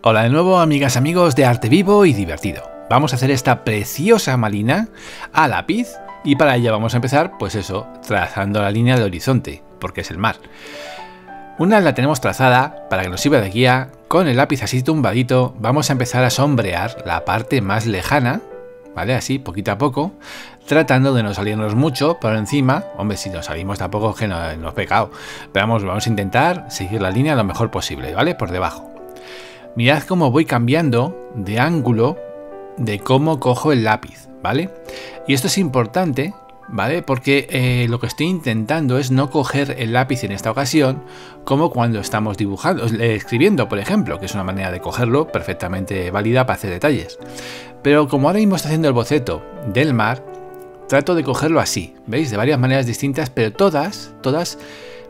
Hola de nuevo amigas amigos de Arte Vivo y Divertido. Vamos a hacer esta preciosa malina a lápiz y para ello vamos a empezar, pues eso, trazando la línea de horizonte, porque es el mar. Una la tenemos trazada para que nos sirva de guía, con el lápiz así tumbadito vamos a empezar a sombrear la parte más lejana, ¿vale? Así, poquito a poco, tratando de no salirnos mucho por encima. Hombre, si nos salimos tampoco es que no, no es pecado. Pero vamos, vamos a intentar seguir la línea lo mejor posible, ¿vale? Por debajo. Mirad cómo voy cambiando de ángulo de cómo cojo el lápiz, ¿vale? Y esto es importante, ¿vale? Porque eh, lo que estoy intentando es no coger el lápiz en esta ocasión como cuando estamos dibujando, eh, escribiendo, por ejemplo, que es una manera de cogerlo perfectamente válida para hacer detalles. Pero como ahora mismo estoy haciendo el boceto del mar, trato de cogerlo así, ¿veis? De varias maneras distintas, pero todas, todas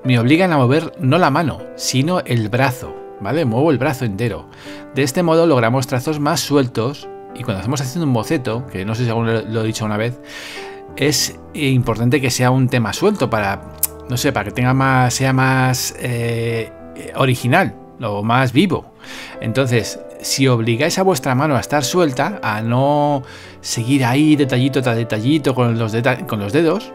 me obligan a mover no la mano, sino el brazo, ¿vale? Muevo el brazo entero. De este modo logramos trazos más sueltos y cuando estamos haciendo un boceto, que no sé si lo he dicho una vez, es importante que sea un tema suelto para, no sé, para que tenga más, sea más eh, original o más vivo. Entonces, si obligáis a vuestra mano a estar suelta, a no seguir ahí detallito tras detallito con los, con los dedos,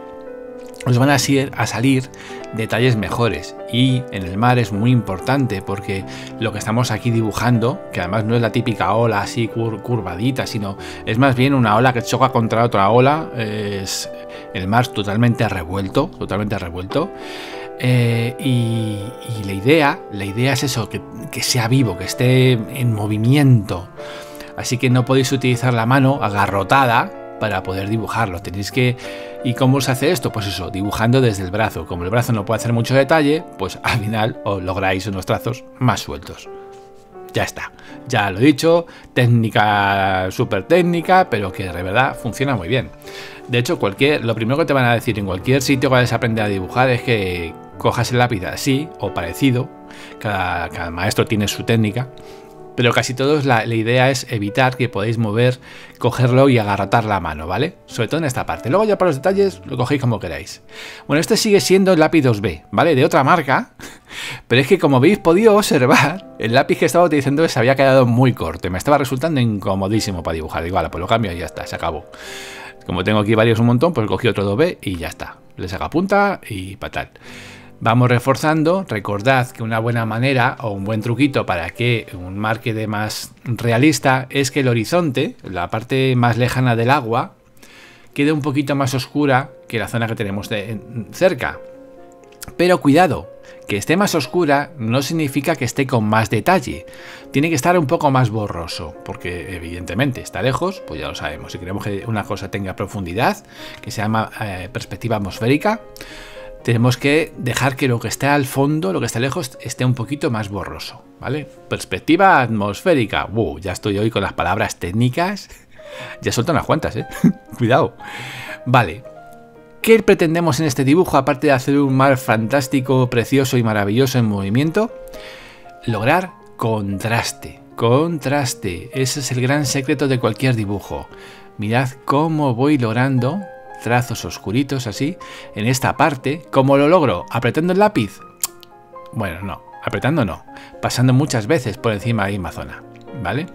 os van a, a salir detalles mejores. Y en el mar es muy importante porque lo que estamos aquí dibujando, que además no es la típica ola así curvadita, sino es más bien una ola que choca contra otra ola, es el mar totalmente revuelto, totalmente revuelto. Eh, y, la idea, la idea es eso, que, que sea vivo, que esté en movimiento. Así que no podéis utilizar la mano agarrotada para poder dibujarlo. Tenéis que ¿Y cómo se hace esto? Pues eso, dibujando desde el brazo. Como el brazo no puede hacer mucho detalle, pues al final os lográis unos trazos más sueltos. Ya está, ya lo he dicho, técnica súper técnica, pero que de verdad funciona muy bien. De hecho, cualquier, lo primero que te van a decir en cualquier sitio que vayas a aprender a dibujar es que cojas el lápiz así o parecido. cada maestro tiene su técnica pero casi todos la, idea es evitar que podáis mover, cogerlo y agarratar la mano, ¿vale? Sobre todo en esta parte. Luego ya para los detalles lo cogéis como queráis. Bueno, este sigue siendo el lápiz 2B, ¿vale? De otra marca, pero es que como habéis podido observar, el lápiz que estaba utilizando se había quedado muy corto, me estaba resultando incomodísimo para dibujar. Digo, vale, pues lo cambio y ya está, se acabó. Como tengo aquí varios un montón, pues cogí otro 2B y ya está. Le saca punta y tal. Vamos reforzando, recordad que una buena manera o un buen truquito para que un mar quede más realista es que el horizonte, la parte más lejana del agua, quede un poquito más oscura que la zona que tenemos cerca. Pero cuidado, que esté más oscura no significa que esté con más detalle. Tiene que estar un poco más borroso, porque evidentemente está lejos, pues ya lo sabemos. Si queremos que una cosa tenga profundidad, que se llama eh, perspectiva atmosférica, tenemos que dejar que lo que está al fondo, lo que está lejos, esté un poquito más borroso, ¿vale? Perspectiva atmosférica. Uh, ya estoy hoy con las palabras técnicas. Ya suelto unas cuantas, ¿eh? Cuidado. Vale. ¿Qué pretendemos en este dibujo, aparte de hacer un mar fantástico, precioso y maravilloso en movimiento? Lograr contraste. Contraste. Ese es el gran secreto de cualquier dibujo. Mirad cómo voy logrando trazos oscuritos así en esta parte. ¿Cómo lo logro? ¿Apretando el lápiz? Bueno, no, apretando no, pasando muchas veces por encima de la misma zona, ¿vale?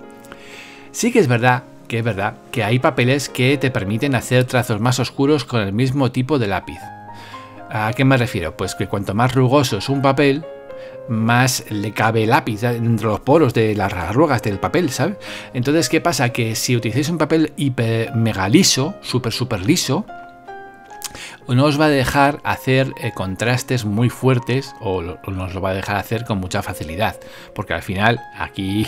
Sí que es verdad que es verdad que hay papeles que te permiten hacer trazos más oscuros con el mismo tipo de lápiz. ¿A qué me refiero? Pues que cuanto más rugoso es un papel, más le cabe el lápiz entre los poros de las arrugas del papel, ¿sabes? Entonces, ¿qué pasa? Que si utilizáis un papel hiper mega liso, súper, súper liso, no os va a dejar hacer eh, contrastes muy fuertes o, o nos lo va a dejar hacer con mucha facilidad. Porque al final, aquí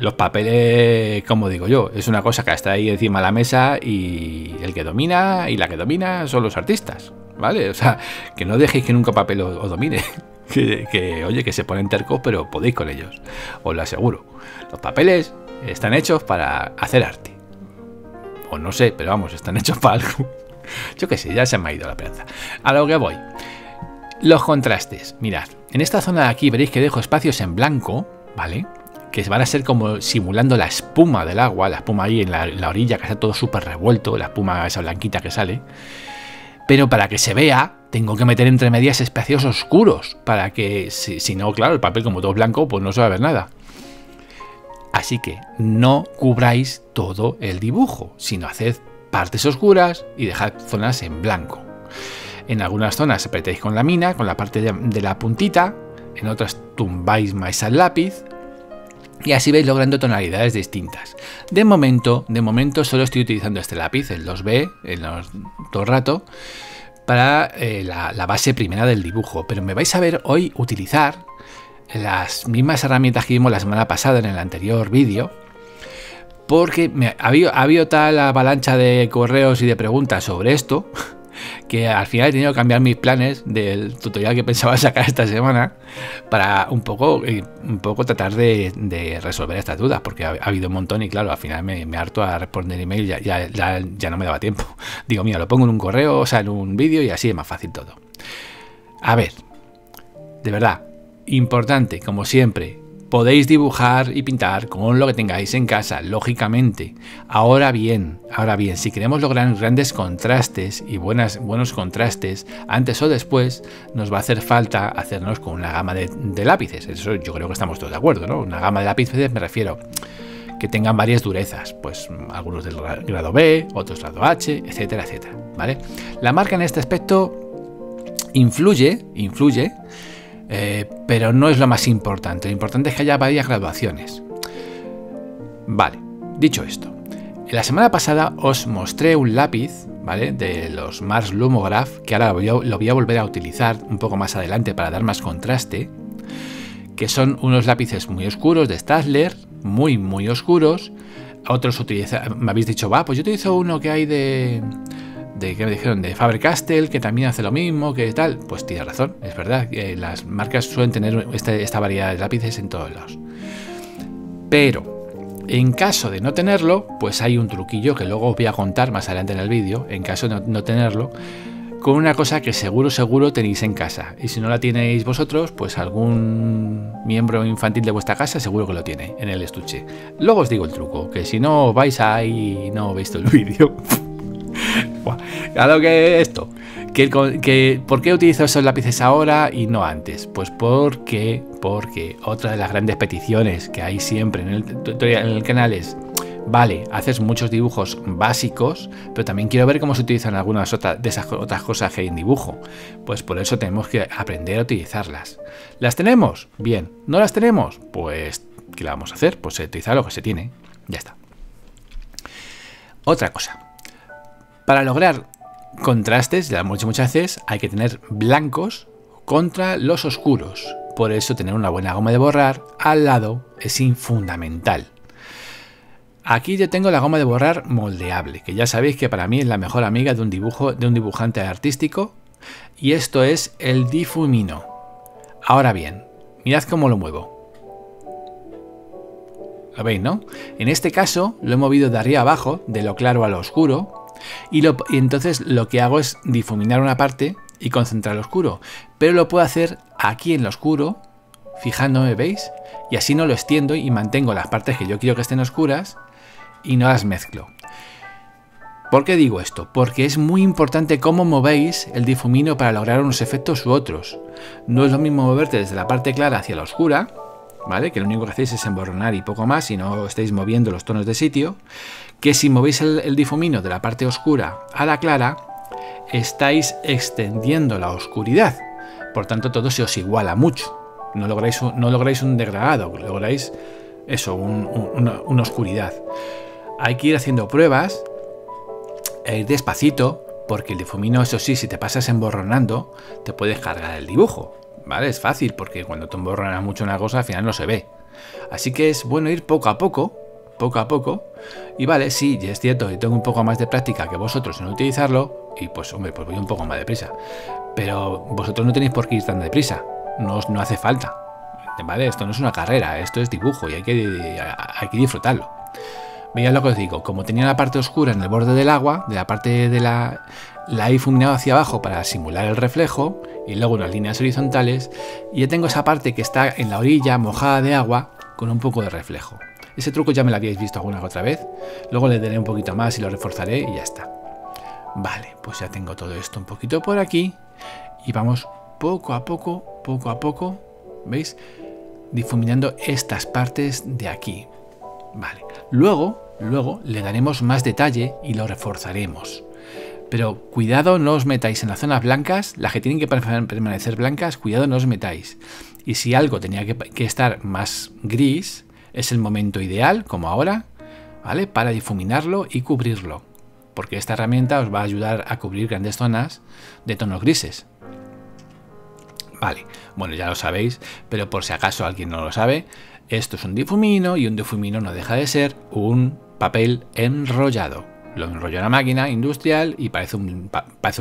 los papeles, como digo yo, es una cosa que está ahí encima de la mesa y el que domina y la que domina son los artistas, ¿vale? O sea, que no dejéis que nunca papel os domine. Que, oye, que se ponen tercos, pero podéis con ellos, os lo aseguro. Los papeles están hechos para hacer arte. O no sé, pero vamos, están hechos para algo. Yo qué sé, ya se me ha ido la prensa. A lo que voy. Los contrastes. Mirad, en esta zona de aquí veréis que dejo espacios en blanco, ¿vale? Que van a ser como simulando la espuma del agua, la espuma ahí en la, en la orilla, que está todo súper revuelto, la espuma esa blanquita que sale. Pero para que se vea, tengo que meter entre medias espacios oscuros para que, si, no, claro, el papel como todo blanco, pues no se va a ver nada. Así que no cubráis todo el dibujo, sino haced partes oscuras y dejad zonas en blanco. En algunas zonas apretáis con la mina, con la parte de, la puntita, en otras tumbáis más al lápiz y así vais logrando tonalidades distintas. De momento, de momento solo estoy utilizando este lápiz, el 2B, el, todo el rato, para eh, la, base primera del dibujo. Pero me vais a ver hoy utilizar las mismas herramientas que vimos la semana pasada en el anterior vídeo, porque me, ha, habido, tal avalancha de correos y de preguntas sobre esto, que al final he tenido que cambiar mis planes del tutorial que pensaba sacar esta semana para un poco, eh, un poco tratar de, resolver estas dudas, porque ha, habido un montón y claro, al final me, harto a responder email, ya, ya, ya, ya no me daba tiempo. Digo, mira, lo pongo en un correo, o sea, en un vídeo y así es más fácil todo. A ver, de verdad, Importante, como siempre, podéis dibujar y pintar con lo que tengáis en casa, lógicamente. Ahora bien, ahora bien, si queremos lograr grandes contrastes y buenos contrastes, antes o después, nos va a hacer falta hacernos con una gama de, lápices. Eso yo creo que estamos todos de acuerdo, ¿no? Una gama de lápices me refiero que tengan varias durezas, pues algunos del grado B, otros grado H, etcétera, etcétera, ¿vale? La marca en este aspecto influye, influye eh, pero no es lo más importante. Lo importante es que haya varias graduaciones. Vale, dicho esto, la semana pasada os mostré un lápiz, ¿vale? De los Mars Lumograph, que ahora lo voy a volver a utilizar un poco más adelante para dar más contraste, que son unos lápices muy oscuros de Staedtler, muy, muy oscuros. Otros me habéis dicho, va, pues yo utilizo uno que hay de, que me dijeron de Faber Castell, que también hace lo mismo, que tal, pues tiene razón, es verdad, que las marcas suelen tener este, esta variedad de lápices en todos lados. Pero, en caso de no tenerlo, pues hay un truquillo que luego os voy a contar más adelante en el vídeo, en caso de no, tenerlo, con una cosa que seguro, seguro tenéis en casa. Y si no la tenéis vosotros, pues algún miembro infantil de vuestra casa seguro que lo tiene en el estuche. Luego os digo el truco, que si no vais ahí y no veis todo el vídeo, Claro que esto. ¿Por qué utilizo esos lápices ahora y no antes? Pues porque, porque otra de las grandes peticiones que hay siempre en el, en el canal es, vale, haces muchos dibujos básicos, pero también quiero ver cómo se utilizan algunas de esas otras cosas que hay en dibujo. Pues por eso tenemos que aprender a utilizarlas. ¿Las tenemos? Bien. ¿No las tenemos? Pues, ¿qué le vamos a hacer? Pues utilizar lo que se tiene. Ya está. Otra cosa. Para lograr contrastes, ya hemos muchas veces, hay que tener blancos contra los oscuros. Por eso tener una buena goma de borrar al lado es fundamental. Aquí yo tengo la goma de borrar moldeable, que ya sabéis que para mí es la mejor amiga de un dibujo de un dibujante artístico, y esto es el difumino. Ahora bien, mirad cómo lo muevo. ¿Lo veis, no? En este caso lo he movido de arriba abajo, de lo claro a lo oscuro, y, entonces lo que hago es difuminar una parte y concentrar el oscuro. Pero lo puedo hacer aquí en lo oscuro, fijándome, ¿veis? Y así no lo extiendo y mantengo las partes que yo quiero que estén oscuras y no las mezclo. ¿Por qué digo esto? Porque es muy importante cómo movéis el difumino para lograr unos efectos u otros. No es lo mismo moverte desde la parte clara hacia la oscura, Que lo único que hacéis es emborronar y poco más y no estáis moviendo los tonos de sitio, que si movéis el, difumino de la parte oscura a la clara, estáis extendiendo la oscuridad. Por tanto, todo se os iguala mucho. No lográis, no lográis un degradado, lográis eso, una, una, oscuridad. Hay que ir haciendo pruebas e ir despacito, porque el difumino, eso sí, si te pasas emborronando, te puedes cargar el dibujo. ¿Vale? Es fácil, porque cuando te emborronas mucho una cosa, al final no se ve. Así que es bueno ir poco a poco, poco a poco. Y vale, sí, ya es cierto, y tengo un poco más de práctica que vosotros en utilizarlo, y pues hombre, pues voy un poco más deprisa. Pero vosotros no tenéis por qué ir tan deprisa, no, no hace falta. ¿Vale? Esto no es una carrera, esto es dibujo y hay que, hay que disfrutarlo. Veis lo que os digo, como tenía la parte oscura en el borde del agua, de la parte de la... la he difuminado hacia abajo para simular el reflejo, y luego unas líneas horizontales, y ya tengo esa parte que está en la orilla mojada de agua con un poco de reflejo. Ese truco ya me lo habíais visto alguna otra vez. Luego le daré un poquito más y lo reforzaré y ya está. Vale, pues ya tengo todo esto un poquito por aquí. Y vamos poco a poco, poco a poco, ¿veis? Difuminando estas partes de aquí. Vale. Luego, luego le daremos más detalle y lo reforzaremos. Pero cuidado, no os metáis en las zonas blancas, las que tienen que permanecer blancas, cuidado, no os metáis. Y si algo tenía que, estar más gris, es el momento ideal, como ahora, ¿vale? Para difuminarlo y cubrirlo. Porque esta herramienta os va a ayudar a cubrir grandes zonas de tonos grises. Vale, bueno, ya lo sabéis, pero por si acaso alguien no lo sabe, esto es un difumino y un difumino no deja de ser un papel enrollado. Lo enrollo en la máquina industrial y parece un,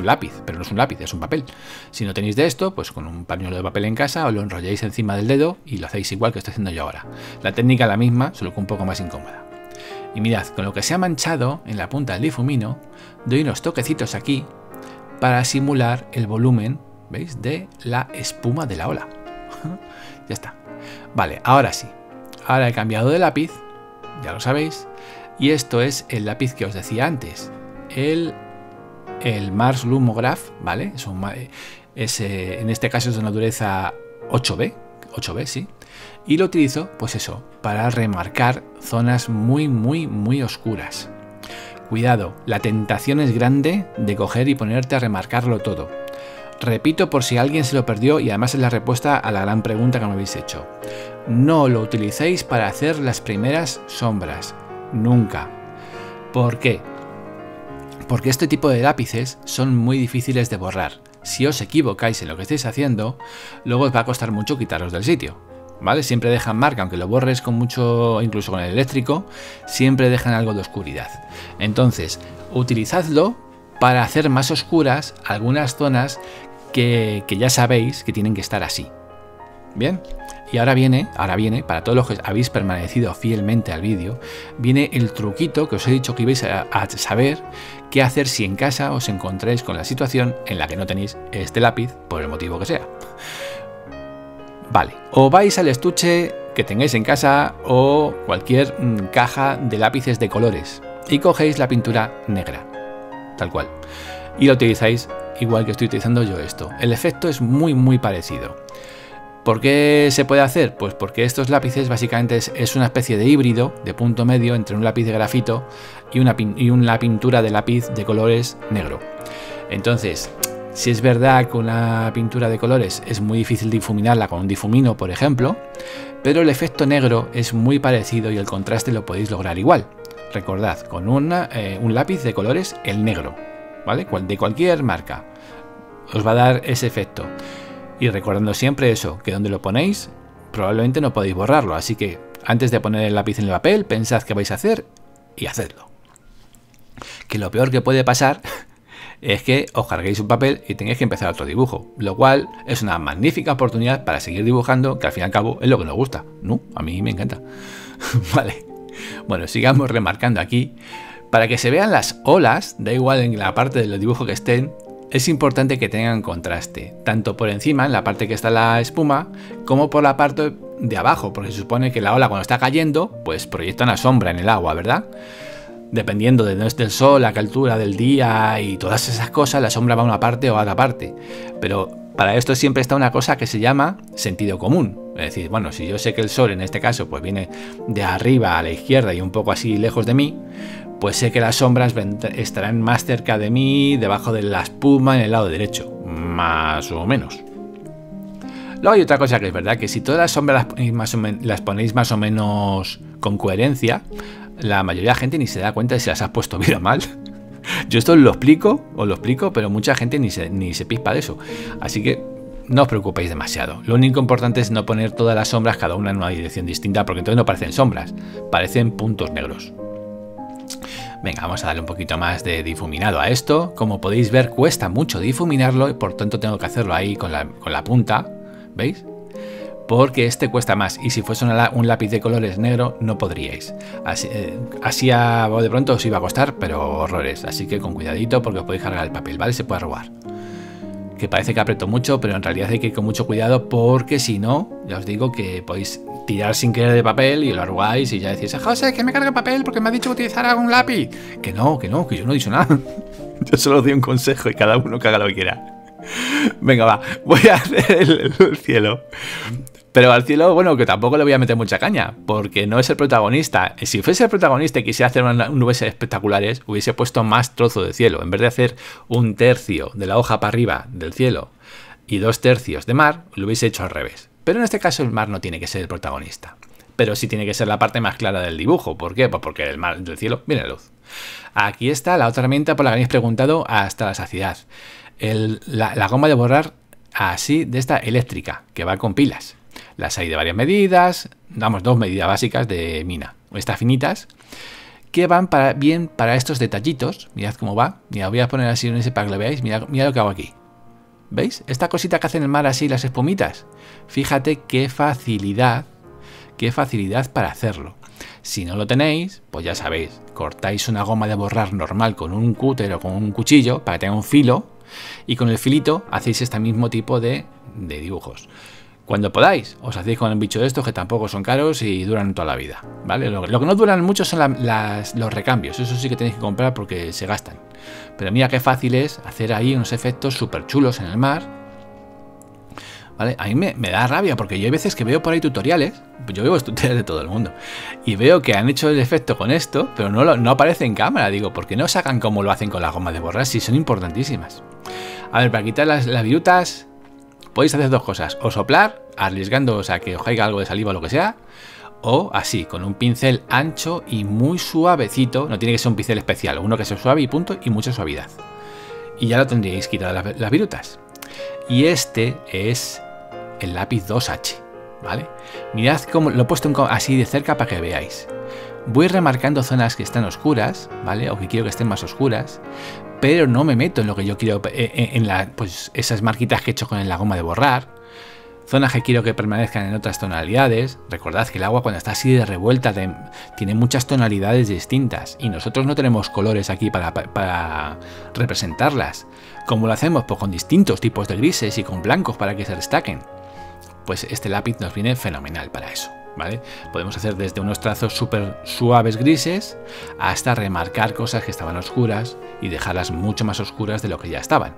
lápiz, pero no es un lápiz, es un papel. Si no tenéis de esto, pues con un pañuelo de papel en casa os lo enrolláis encima del dedo y lo hacéis igual que estoy haciendo yo ahora. La técnica es la misma, solo que un poco más incómoda. Y mirad, con lo que se ha manchado en la punta del difumino, doy unos toquecitos aquí para simular el volumen, ¿veis? De la espuma de la ola. ya está. Vale, ahora sí. Ahora he cambiado de lápiz, ya lo sabéis, y esto es el lápiz que os decía antes, el, el Mars Lumograph, ¿vale? Es, eh, en este caso es de una dureza 8B, 8B, sí. Y lo utilizo, pues eso, para remarcar zonas muy, muy, muy oscuras. Cuidado, la tentación es grande de coger y ponerte a remarcarlo todo. Repito por si alguien se lo perdió y además es la respuesta a la gran pregunta que me habéis hecho. No lo utilicéis para hacer las primeras sombras nunca. ¿Por qué? Porque este tipo de lápices son muy difíciles de borrar. Si os equivocáis en lo que estáis haciendo, luego os va a costar mucho quitaros del sitio. ¿Vale? Siempre dejan marca, aunque lo borres con mucho, incluso con el eléctrico, siempre dejan algo de oscuridad. Entonces, utilizadlo para hacer más oscuras algunas zonas que, que ya sabéis que tienen que estar así. Bien, y ahora viene, ahora viene, para todos los que habéis permanecido fielmente al vídeo, viene el truquito que os he dicho que ibais a, saber qué hacer si en casa os encontráis con la situación en la que no tenéis este lápiz, por el motivo que sea. Vale, o vais al estuche que tengáis en casa o cualquier mm, caja de lápices de colores y cogéis la pintura negra, tal cual, y la utilizáis igual que estoy utilizando yo esto. El efecto es muy muy parecido. ¿Por qué se puede hacer? Pues porque estos lápices básicamente es, una especie de híbrido de punto medio entre un lápiz de grafito y una, y una pintura de lápiz de colores negro. Entonces, si es verdad que una pintura de colores es muy difícil difuminarla con un difumino, por ejemplo, pero el efecto negro es muy parecido y el contraste lo podéis lograr igual. Recordad, con eh, un lápiz de colores, el negro, ¿vale? De cualquier marca. Os va a dar ese efecto. Y recordando siempre eso, que donde lo ponéis, probablemente no podéis borrarlo. Así que antes de poner el lápiz en el papel, pensad qué vais a hacer y hacedlo. Que lo peor que puede pasar es que os carguéis un papel y tengáis que empezar otro dibujo, lo cual es una magnífica oportunidad para seguir dibujando, que al fin y al cabo es lo que nos gusta. No, a mí me encanta. vale. Bueno, sigamos remarcando aquí. Para que se vean las olas, da igual en la parte del dibujo que estén, es importante que tengan contraste, tanto por encima, en la parte que está la espuma, como por la parte de abajo, porque se supone que la ola cuando está cayendo, pues proyecta una sombra en el agua, ¿verdad? Dependiendo de dónde esté el sol, a qué altura del día y todas esas cosas, la sombra va a una parte o a otra parte. Pero para esto siempre está una cosa que se llama sentido común. Es decir, bueno, si yo sé que el sol en este caso pues viene de arriba a la izquierda y un poco así lejos de mí, pues sé que las sombras estarán más cerca de mí, debajo de la espuma, en el lado derecho, más o menos. Luego hay otra cosa que es verdad, que si todas las sombras las, ponéis más o menos con coherencia, la mayoría de la gente ni se da cuenta de si las has puesto bien o mal. Yo esto lo explico, os lo explico, pero mucha gente ni se, ni se pispa de eso. Así que no os preocupéis demasiado. Lo único importante es no poner todas las sombras cada una en una dirección distinta, porque entonces no parecen sombras, parecen puntos negros. Venga, vamos a darle un poquito más de difuminado a esto. Como podéis ver, cuesta mucho difuminarlo y por tanto tengo que hacerlo ahí con la, punta. ¿Veis? Porque este cuesta más y si fuese un lápiz de colores negro no podríais. Así, eh, de pronto os iba a costar, pero horrores. Así que con cuidadito porque os podéis cargar el papel, ¿vale? Se puede robar que parece que aprieto mucho, pero en realidad hay que ir con mucho cuidado porque si no, ya os digo que podéis tirar sin querer de papel y lo arrugáis y ya decís, José, que me cargue papel porque me ha dicho utilizar algún lápiz. Que no, que no, que yo no he dicho nada. yo solo doy un consejo y cada uno que haga lo que quiera. Venga, va, voy a hacer el, cielo. Pero al cielo, bueno, que tampoco le voy a meter mucha caña, porque no es el protagonista. Si fuese el protagonista y quisiera hacer nubes espectaculares, hubiese puesto más trozo de cielo. En vez de hacer un tercio de la hoja para arriba del cielo y dos tercios de mar, lo hubiese hecho al revés. Pero en este caso el mar no tiene que ser el protagonista. Pero sí tiene que ser la parte más clara del dibujo. ¿Por qué? Pues porque el mar del cielo viene la luz. Aquí está la otra herramienta por la que habéis preguntado hasta la saciedad. la, goma de borrar así de esta eléctrica, que va con pilas. Las hay de varias medidas, damos dos medidas básicas de mina. Estas finitas, que van para, bien para estos detallitos. Mirad cómo va. Mira, voy a poner así en ese para que lo veáis. Mirad, mirad lo que hago aquí. ¿Veis? Esta cosita que hacen en el mar así, las espumitas. Fíjate qué facilidad, qué facilidad para hacerlo. Si no lo tenéis, pues ya sabéis, cortáis una goma de borrar normal con un cúter o con un cuchillo para que tenga un filo y con el filito hacéis este mismo tipo de, dibujos. Cuando podáis, os hacéis con un bicho de estos que tampoco son caros y duran toda la vida. ¿vale? Lo, que no duran mucho son los recambios, eso sí que tenéis que comprar porque se gastan. Pero mira qué fácil es hacer ahí unos efectos súper chulos en el mar. ¿Vale? A mí me, da rabia porque yo hay veces que veo por ahí tutoriales, yo veo tutoriales de todo el mundo, y veo que han hecho el efecto con esto, pero no, aparece en cámara. Digo, ¿por qué no sacan como lo hacen con la goma de borrar si son importantísimas? A ver, para quitar las, las virutas podéis hacer dos cosas, o soplar, arriesgando a que os caiga algo de saliva o lo que sea, o así, con un pincel ancho y muy suavecito, no tiene que ser un pincel especial, uno que sea suave y punto y mucha suavidad. Y ya lo tendríais quitado las, las virutas. Y este es el lápiz 2H, ¿vale? Mirad cómo lo he puesto así de cerca para que veáis. Voy remarcando zonas que están oscuras, ¿vale? O que quiero que estén más oscuras, pero no me meto en lo que yo quiero, eh, eh, en la, pues esas marquitas que he hecho con la goma de borrar, zonas que quiero que permanezcan en otras tonalidades. Recordad que el agua cuando está así de revuelta tiene muchas tonalidades distintas y nosotros no tenemos colores aquí para, representarlas. ¿Cómo lo hacemos? Pues con distintos tipos de grises y con blancos para que se destaquen. Pues este lápiz nos viene fenomenal para eso. ¿Vale? Podemos hacer desde unos trazos súper suaves grises hasta remarcar cosas que estaban oscuras y dejarlas mucho más oscuras de lo que ya estaban.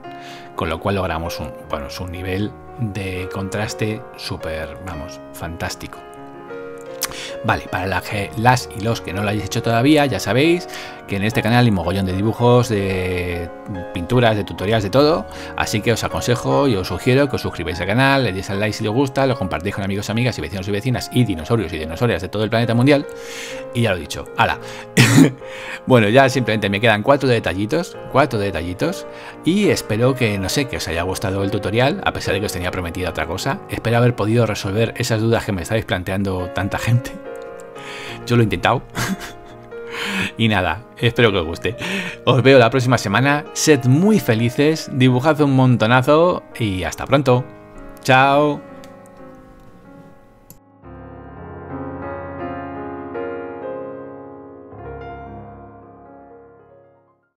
Con lo cual logramos un, bueno, un nivel de contraste súper, vamos, fantástico. Vale, para las y los que no lo hayáis hecho todavía, ya sabéis que en este canal hay mogollón de dibujos, de pinturas, de tutoriales, de todo. Así que os aconsejo y os sugiero que os suscribáis al canal, le deis al like si os gusta, lo compartís con amigos, amigas y vecinos y vecinas y dinosaurios y dinosaurias de todo el planeta mundial. Y ya lo he dicho, ¡hala! bueno, ya simplemente me quedan cuatro detallitos, cuatro detallitos. Y espero que, no sé, que os haya gustado el tutorial, a pesar de que os tenía prometido otra cosa. Espero haber podido resolver esas dudas que me estáis planteando tanta gente. Yo lo he intentado. y nada, espero que os guste. Os veo la próxima semana. Sed muy felices, dibujad un montonazo y hasta pronto. Chao.